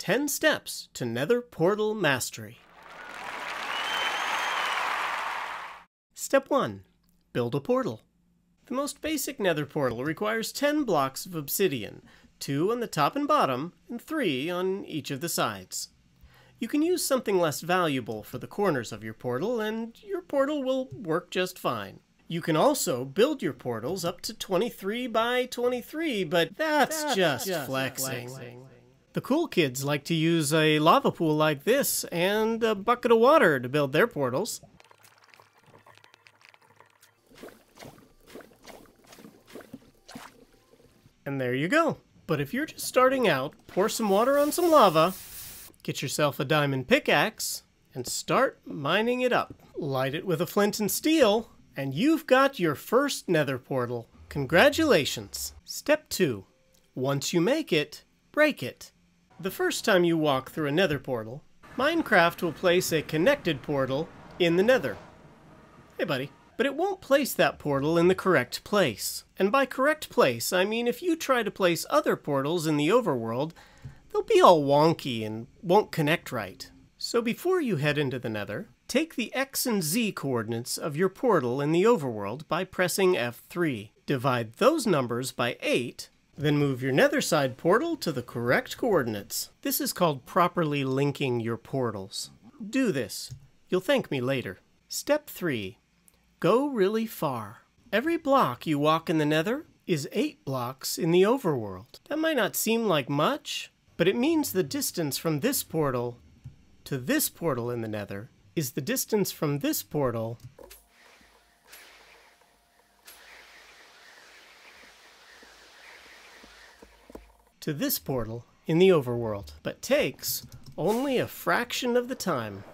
10 Steps to Nether Portal Mastery. Step 1 Build a portal. The most basic nether portal requires 10 blocks of obsidian, 2 on the top and bottom, and 3 on each of the sides. You can use something less valuable for the corners of your portal, and your portal will work just fine. You can also build your portals up to 23 by 23, but that's, that's just, just, flexing. flexing. The cool kids like to use a lava pool like this and a bucket of water to build their portals. And there you go. But if you're just starting out, pour some water on some lava, get yourself a diamond pickaxe, and start mining it up. Light it with a flint and steel, and you've got your first nether portal. Congratulations! Step 2. Once you make it, break it. The first time you walk through a nether portal, Minecraft will place a connected portal in the nether. Hey buddy. But it won't place that portal in the correct place. And by correct place, I mean if you try to place other portals in the overworld, they'll be all wonky and won't connect right. So before you head into the nether, take the x and z coordinates of your portal in the overworld by pressing F3. Divide those numbers by 8 then move your nether side portal to the correct coordinates. This is called properly linking your portals. Do this. You'll thank me later. Step 3. Go really far. Every block you walk in the nether is 8 blocks in the overworld. That might not seem like much, but it means the distance from this portal to this portal in the nether is the distance from this portal to this portal in the overworld, but takes only a fraction of the time.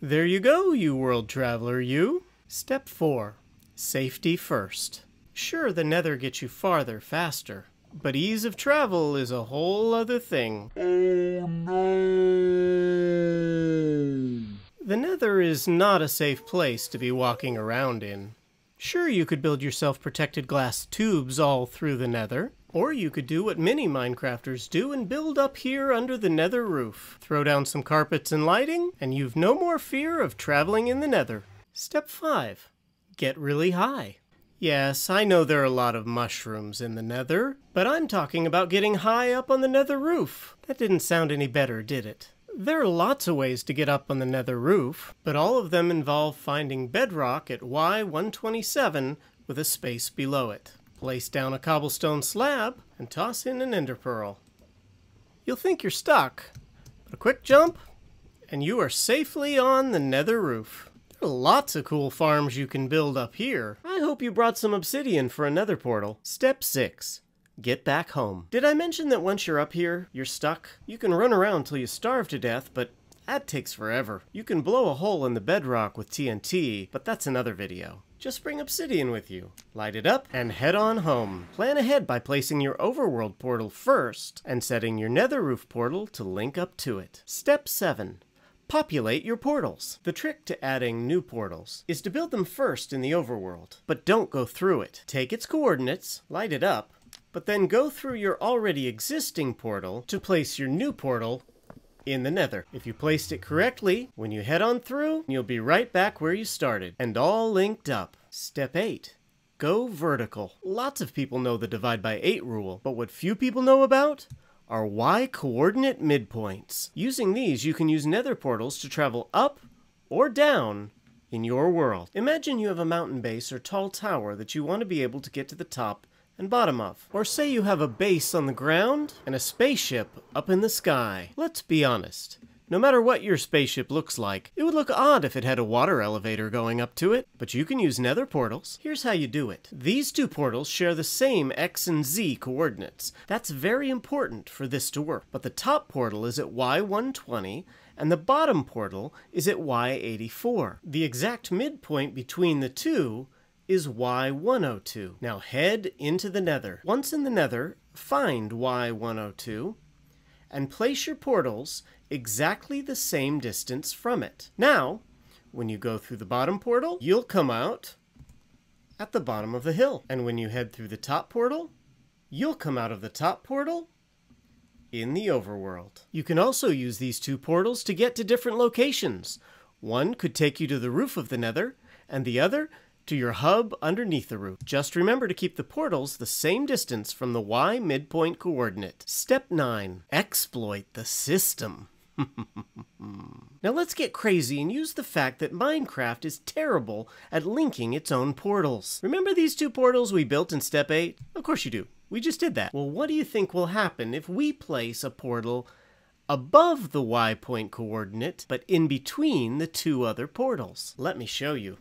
There you go, you world traveler, you. Step 4. Safety first. Sure, the nether gets you farther faster, but ease of travel is a whole other thing. Oh no! The nether is not a safe place to be walking around in. Sure, you could build yourself protected glass tubes all through the nether, or you could do what many Minecrafters do and build up here under the nether roof. Throw down some carpets and lighting, and you've no more fear of traveling in the nether. Step 5. Get really high. Yes, I know there are a lot of mushrooms in the nether, but I'm talking about getting high up on the nether roof. That didn't sound any better, did it? There are lots of ways to get up on the nether roof, but all of them involve finding bedrock at Y127 with a space below it. Place down a cobblestone slab and toss in an ender pearl. You'll think you're stuck, but a quick jump and you are safely on the nether roof. There are lots of cool farms you can build up here. I hope you brought some obsidian for another portal. Step 6. Get back home. Did I mention that once you're up here, you're stuck? You can run around till you starve to death, but that takes forever. You can blow a hole in the bedrock with TNT, but that's another video. Just bring obsidian with you, light it up, and head on home. Plan ahead by placing your overworld portal first, and setting your nether roof portal to link up to it. Step 7. Populate your portals. The trick to adding new portals is to build them first in the overworld, but don't go through it. Take its coordinates, light it up, but then go through your already existing portal to place your new portal in the nether. If you placed it correctly, when you head on through, you'll be right back where you started, and all linked up. Step 8. Go vertical. Lots of people know the divide by 8 rule, but what few people know about are y-coordinate midpoints. Using these, you can use nether portals to travel up or down in your world. Imagine you have a mountain base or tall tower that you want to be able to get to the top and bottom of. Or say you have a base on the ground and a spaceship up in the sky. Let's be honest. No matter what your spaceship looks like, it would look odd if it had a water elevator going up to it, but you can use nether portals. Here's how you do it. These two portals share the same x and z coordinates. That's very important for this to work. But the top portal is at y120 and the bottom portal is at y84. The exact midpoint between the two is Y102. Now head into the nether. Once in the nether, find Y102 and place your portals exactly the same distance from it. Now, when you go through the bottom portal, you'll come out at the bottom of the hill. And when you head through the top portal, you'll come out of the top portal in the overworld. You can also use these two portals to get to different locations. One could take you to the roof of the nether, and the other to your hub underneath the roof. Just remember to keep the portals the same distance from the Y midpoint coordinate. Step 9. Exploit the system. now let's get crazy and use the fact that Minecraft is terrible at linking its own portals. Remember these two portals we built in step 8? Of course you do. We just did that. Well, what do you think will happen if we place a portal above the Y point coordinate, but in between the two other portals? Let me show you.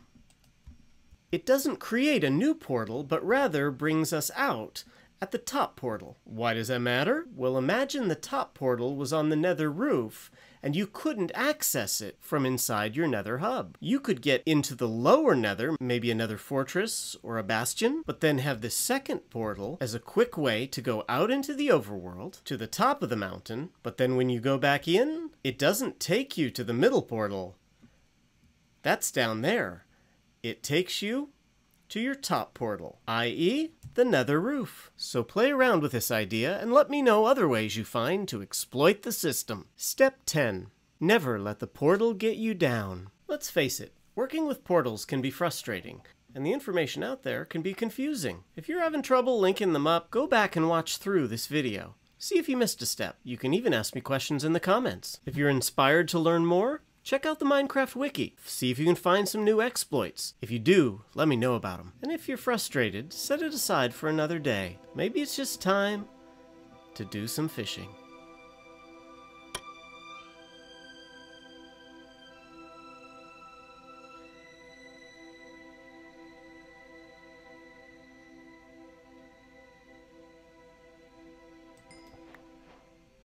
It doesn't create a new portal, but rather brings us out at the top portal. Why does that matter? Well, imagine the top portal was on the nether roof and you couldn't access it from inside your nether hub. You could get into the lower nether, maybe another fortress or a bastion, but then have the second portal as a quick way to go out into the overworld to the top of the mountain, but then when you go back in, it doesn't take you to the middle portal. That's down there it takes you to your top portal, i.e., the nether roof. So play around with this idea and let me know other ways you find to exploit the system. Step 10. Never let the portal get you down. Let's face it, working with portals can be frustrating, and the information out there can be confusing. If you're having trouble linking them up, go back and watch through this video. See if you missed a step. You can even ask me questions in the comments. If you're inspired to learn more, check out the Minecraft Wiki. See if you can find some new exploits. If you do, let me know about them. And if you're frustrated, set it aside for another day. Maybe it's just time to do some fishing.